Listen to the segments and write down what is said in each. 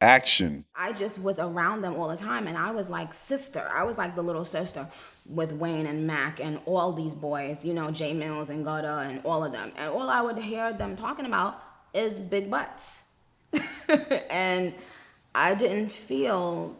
action. I just was around them all the time and I was like sister. I was like the little sister with Wayne and Mack and all these boys, you know, Jae Millz and Gudda and all of them. And all I would hear them talking about is big butts. and I didn't feel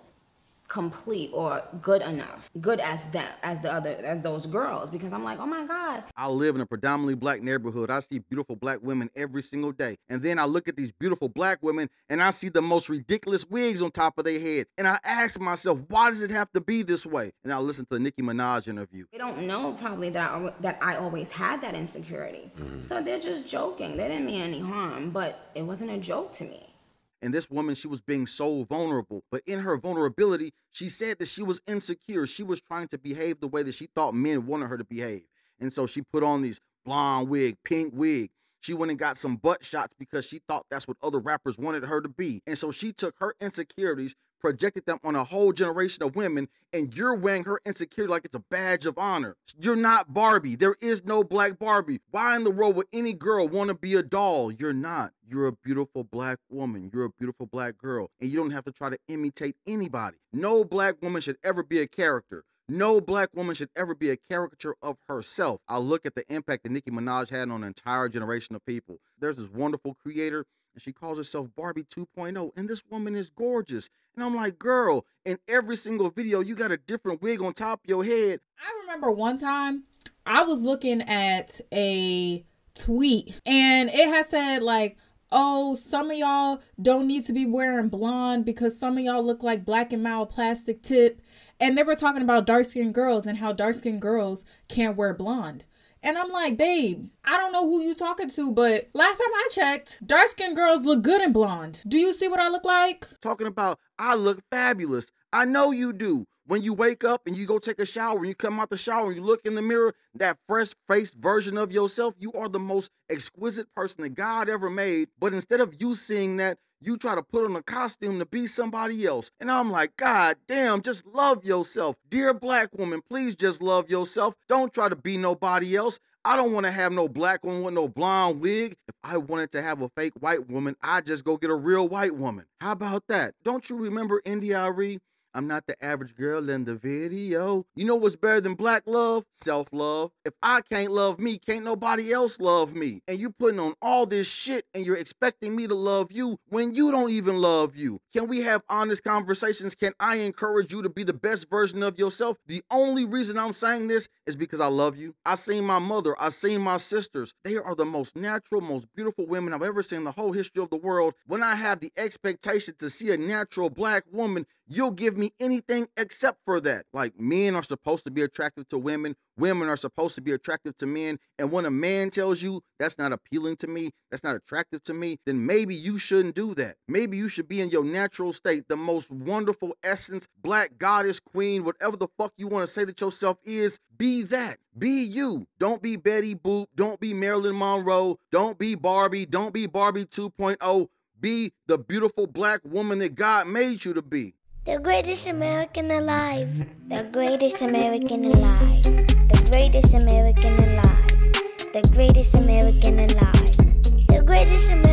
complete or good enough good as them as the other as those girls because i'm like oh my god. I live in a predominantly black neighborhood. I see beautiful black women every single day. And then i look at these beautiful black women and i see the most ridiculous wigs on top of their head. And i ask myself why does it have to be this way? And i listen to the nicki minaj interview. They don't know probably that i that i always had that insecurity. Mm-hmm. so they're just joking. They didn't mean any harm but it wasn't a joke to me and this woman, she was being so vulnerable. But in her vulnerability, she said that she was insecure. She was trying to behave the way that she thought men wanted her to behave. And so she put on these blonde wig, pink wig. She went and got some butt shots because she thought that's what other rappers wanted her to be. And so she took her insecurities projected them on a whole generation of women, and you're wearing her insecurity like it's a badge of honor. You're not Barbie. There is no black Barbie. Why in the world would any girl want to be a doll? You're not. You're a beautiful black woman. You're a beautiful black girl, and you don't have to try to imitate anybody. No black woman should ever be a character. No black woman should ever be a caricature of herself. I look at the impact that Nicki Minaj had on an entire generation of people. There's this wonderful creator and she calls herself Barbie 2.0. And this woman is gorgeous. And I'm like, girl, in every single video, you got a different wig on top of your head. I remember one time I was looking at a tweet and it had said, like, oh, some of y'all don't need to be wearing blonde because some of y'all look like black and mild plastic tip. And they were talking about dark skinned girls and how dark skinned girls can't wear blonde. And I'm like, babe, I don't know who you talking to, but last time I checked, dark skinned girls look good in blonde. Do you see what I look like? Talking about I look fabulous. I know you do. When you wake up and you go take a shower, and you come out the shower and you look in the mirror, that fresh faced version of yourself, you are the most exquisite person that God ever made. But instead of you seeing that, you try to put on a costume to be somebody else. And I'm like, God damn, just love yourself. Dear black woman, please just love yourself. Don't try to be nobody else. I don't want to have no black woman with no blonde wig. If I wanted to have a fake white woman, I'd just go get a real white woman. How about that? Don't you remember India.Arie? I'm not the average girl in the video. You know what's better than black love? Self love. If I can't love me, can't nobody else love me. And you putting on all this shit and you're expecting me to love you when you don't even love you. Can we have honest conversations? Can I encourage you to be the best version of yourself? The only reason I'm saying this is because I love you. I seen my mother, I seen my sisters. They are the most natural, most beautiful women I've ever seen in the whole history of the world. When I have the expectation to see a natural black woman, you'll give me me anything except for that. Like men are supposed to be attractive to women, women are supposed to be attractive to men. And when a man tells you that's not appealing to me, that's not attractive to me, then maybe you shouldn't do that. Maybe you should be in your natural state, the most wonderful essence, black goddess, queen, whatever the fuck you want to say that yourself is, be that. Be you. Don't be Betty Boop. Don't be Marilyn Monroe. Don't be Barbie. Don't be Barbie 2.0. Be the beautiful black woman that God made you to be. The greatest American alive. The greatest American alive. The greatest American alive. The greatest American alive. The greatest American.